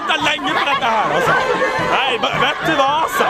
Venta lenge på dette her, altså. Nei, vet du hva, altså?